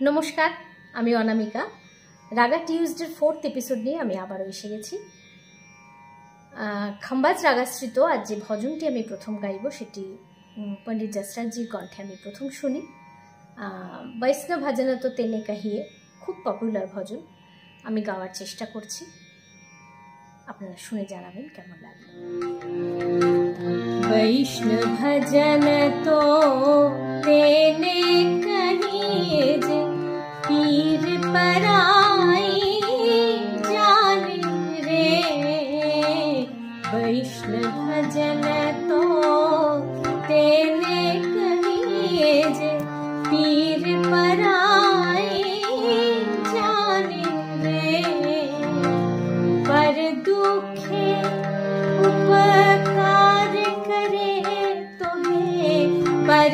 নমস্কার আমি অনামিকা রাগা টিউজডের fourth episode নিয়ে আমি আবারও এসে গেছি খাম্বাজ রাগাশ্রিত আজ যে ভজনটি আমি প্রথম গাইব সেটি পণ্ডিত জসরাজজির কণ্ঠে আমি প্রথম শুনি বৈষ্ণব ভজনা তো তেনে কাহিয়ে খুব পপুলার ভজন আমি গাওয়ার চেষ্টা করছি আপনারা শুনে জানাবেন কেমন লাগলো বৈষ্ণব ভজন তো তেনে कहिए जे पीर पराई जाने रे। वैष्णव भजन तो तेने कहिए जे पीर पराई जाने रे। पर दुखे उपकार पर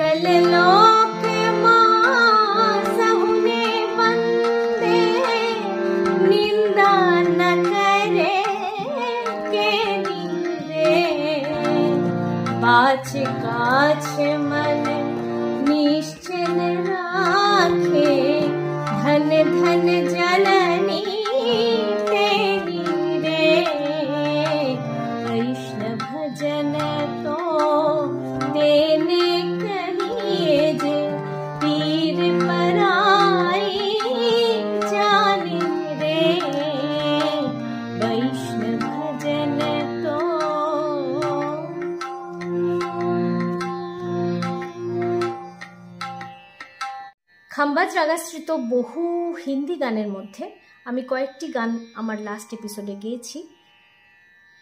सकल लोक सहुने बंदे निंदा न करे के रे पाछ काछ मन निश्चल राखे। धन धन जननी খাম্বাজ রাগাশ্রিত বহু হিন্দি গানের মধ্যে আমি কয়েকটি গান আমার লাস্ট এপিসোডে গেয়েছি।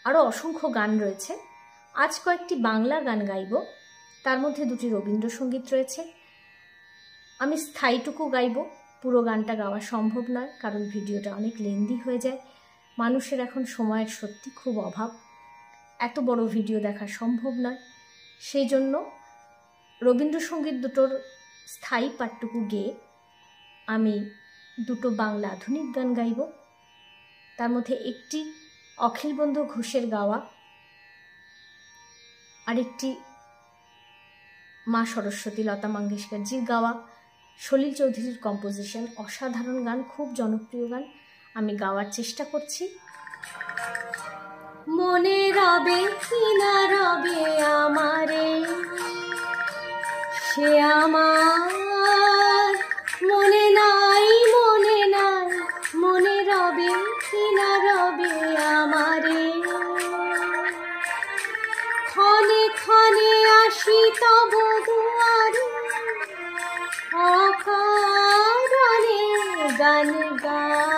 আরও অসংখ্য গান রয়েছে। আজ কয়েকটি বাংলা গান গাইব। তার মধ্যে দুটি রবীন্দ্রসঙ্গীত রয়েছে। আমি স্থায়ীটুকু গাইব। পুরো গানটা গাওয়া সম্ভব নয়, কারণ ভিডিওটা অনেক লেন্দি হয়ে যায়। মানুষের এখন সময়ের সত্যি খুব অভাব। এত বড় ভিডিও দেখা সম্ভব নয়। সেই জন্য রবীন্দ্রসঙ্গীত দুটোর স্থায়ী পাঠটুকু গেয়ে আমি দুটো বাংলা আধুনিক গান গাইব। তার মধ্যে একটি অখিলবন্ধু ঘোষের গাওয়া, আরেকটি মা সরস্বতী লতা মঙ্গেশকরজির গাওয়া, সলিল চৌধুরীর কম্পোজিশন অসাধারণ গান, খুব জনপ্রিয় গান। আমি গাওয়ার চেষ্টা করছি। মনে রবে কি না রবে আমারে? সে আমার। মনে নাই মনে নাই, মনে রবে কি না রবে আমারে। ক্ষণে ক্ষণে আসি তব দুয়ারে, অকারণে গান গাই।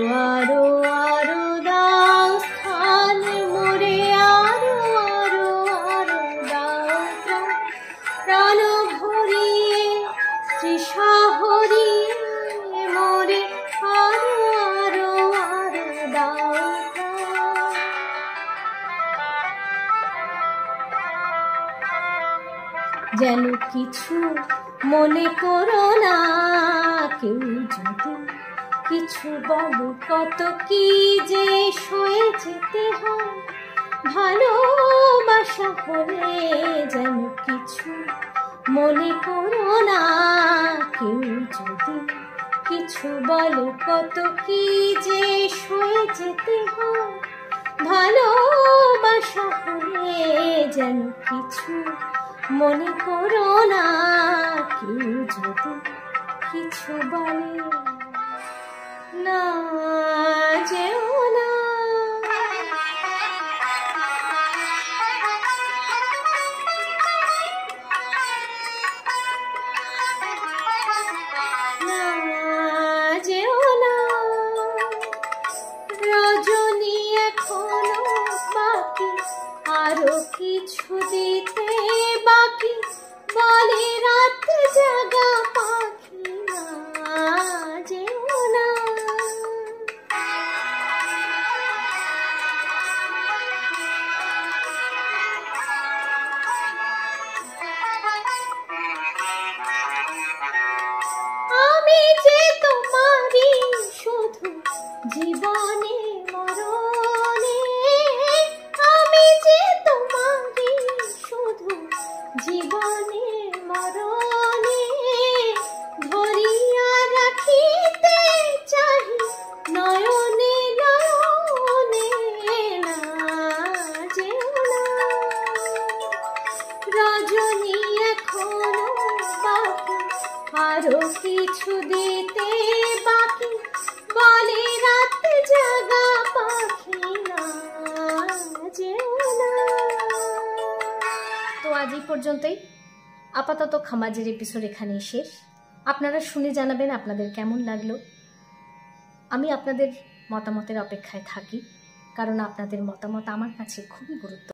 যেন কিছু মনে করো না। কেউ যদি কিছু বলো, কত কি যে সয়ে যেতে হয়। ভালোবাসা হলে যেন কিছু মনে করো না। কেউ যদি কিছু বলো, কত কি যে শুয়ে যেতে হয়। ভালোবাসা হলে যেন কিছু মনে করো না, কেউ যদি কিছু বলে, না যেও না। রজনী এখনও বাকি, আরও কিছু জীবনে, মরণে, আমি তোমারই শুধু জীবনে, মরণে ধরিয়া রাখিতে চাহি নয়নে নয়নে রজনী এখনও বাকি, আরও কিছু দিতে বাকি, বলে পর্যন্তই। আপাতত খামাজের এপিসোড এখানেই শেষ। আপনারা শুনে জানাবেন আপনাদের কেমন লাগল। আমি আপনাদের মতামতের অপেক্ষায় থাকি, কারণ আপনাদের মতামত আমার কাছে খুবই গুরুত্ব